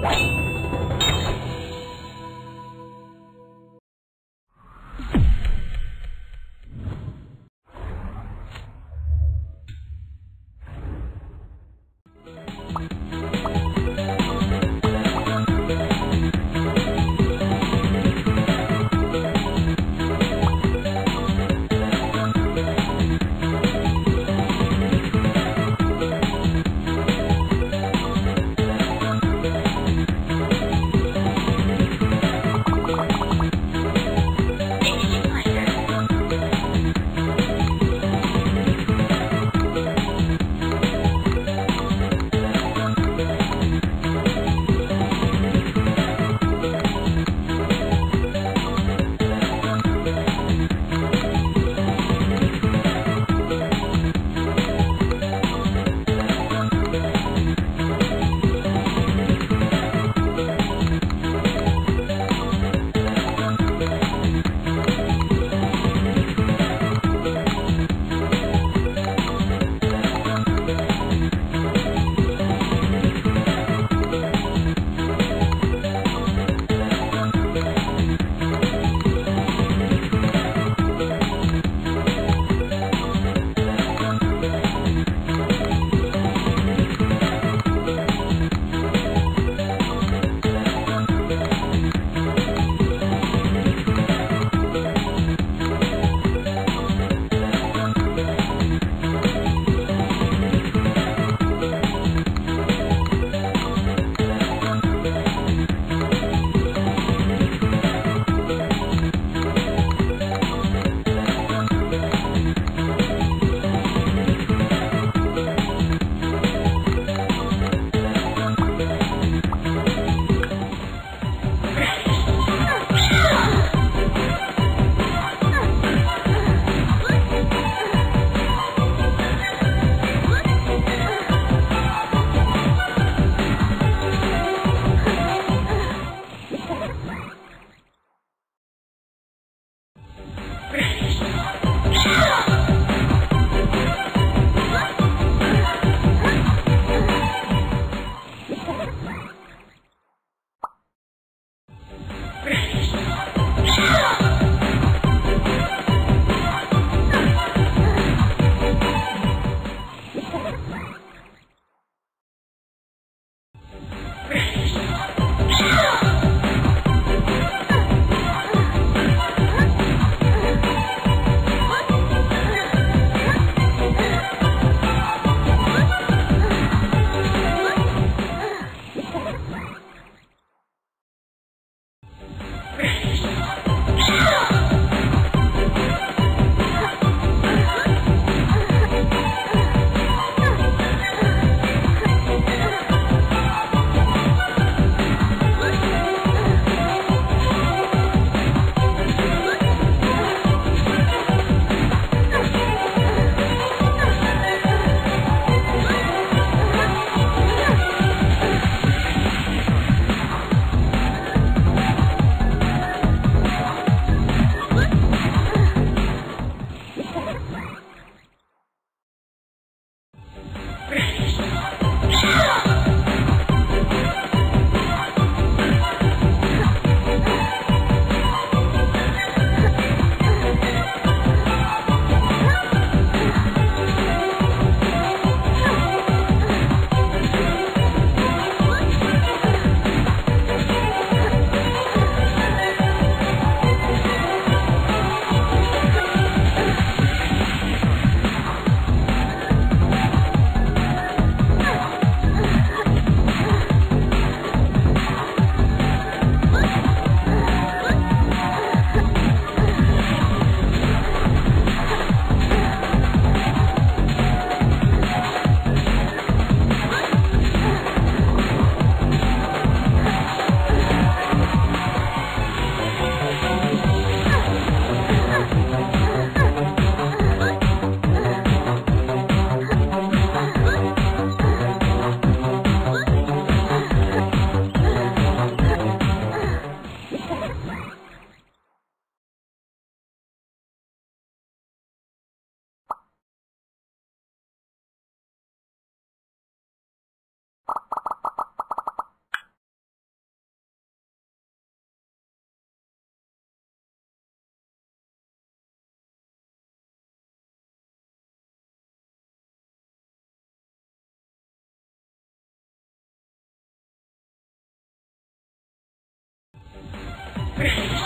Thank Hey.